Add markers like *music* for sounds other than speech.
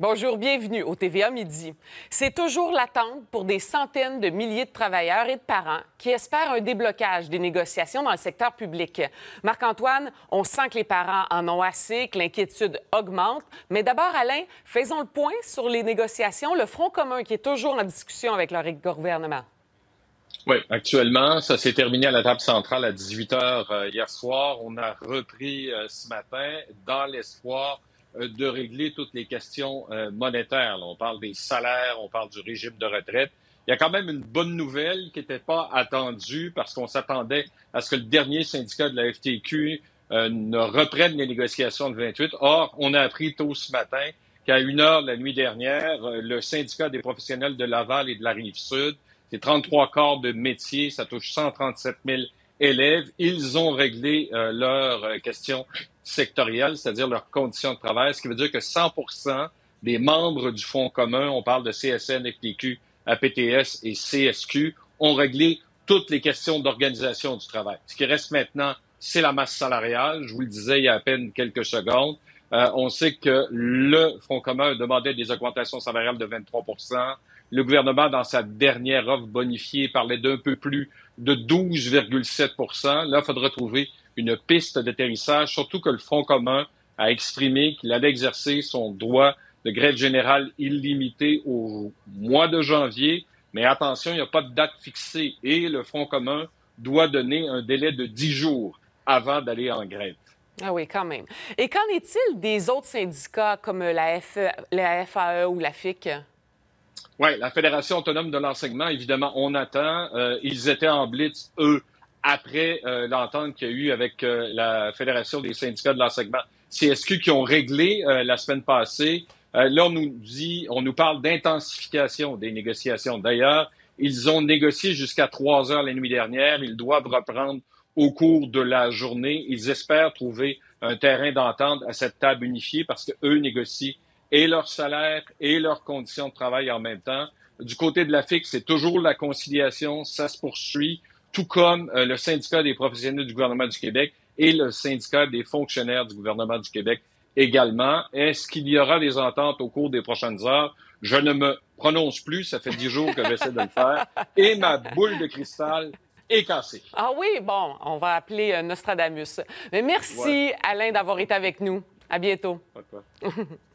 Bonjour, bienvenue au TVA Midi. C'est toujours l'attente pour des centaines de milliers de travailleurs et de parents qui espèrent un déblocage des négociations dans le secteur public. Marc-Antoine, on sent que les parents en ont assez, que l'inquiétude augmente. Mais d'abord, Alain, faisons le point sur les négociations, le Front commun qui est toujours en discussion avec leur gouvernement. Oui, actuellement, ça s'est terminé à la table centrale à 18 h euh, hier soir. On a repris euh, ce matin dans l'espoir de régler toutes les questions euh, monétaires. on parle des salaires, on parle du régime de retraite. Il y a quand même une bonne nouvelle qui n'était pas attendue parce qu'on s'attendait à ce que le dernier syndicat de la FTQ euh, ne reprenne les négociations de 28. Or, on a appris tôt ce matin qu'à une heure la nuit dernière, le syndicat des professionnels de Laval et de la Rive-Sud, c'est 33 corps de métier, ça touche 137 000 élèves, ils ont réglé euh, leurs questions sectorielles, c'est-à-dire leurs conditions de travail, ce qui veut dire que 100% des membres du Fonds commun, on parle de CSN, FPQ, APTS et CSQ, ont réglé toutes les questions d'organisation du travail. Ce qui reste maintenant, c'est la masse salariale. Je vous le disais il y a à peine quelques secondes. Euh, on sait que le Fonds commun demandait des augmentations salariales de 23 Le gouvernement, dans sa dernière offre bonifiée, parlait d'un peu plus de 12,7 Là, il faudra trouver une piste d'atterrissage, surtout que le Front commun a exprimé qu'il allait exercer son droit de grève générale illimité au mois de janvier. Mais attention, il n'y a pas de date fixée et le Front commun doit donner un délai de dix jours avant d'aller en grève. Ah oui, quand même. Et qu'en est-il des autres syndicats comme la, FAE ou la FIC? Oui, la Fédération autonome de l'enseignement, évidemment, on attend. Euh, ils étaient en blitz, eux, après euh, l'entente qu'il y a eu avec euh, la Fédération des syndicats de l'enseignement CSQ qui ont réglé la semaine passée. là, on nous dit, on nous parle d'intensification des négociations. D'ailleurs, ils ont négocié jusqu'à trois heures la nuit dernière. Ils doivent reprendre au cours de la journée. Ils espèrent trouver un terrain d'entente à cette table unifiée parce qu'eux négocient et leur salaire et leurs conditions de travail en même temps. Du côté de la FIC, c'est toujours la conciliation, ça se poursuit tout comme euh, le syndicat des professionnels du gouvernement du Québec et le syndicat des fonctionnaires du gouvernement du Québec également. Est-ce qu'il y aura des ententes au cours des prochaines heures? Je ne me prononce plus, ça fait dix jours que j'essaie de le faire, et ma boule de cristal Ah oui, bon, on va appeler euh, Nostradamus. Mais merci, Alain, d'avoir été avec nous. À bientôt. *laughs*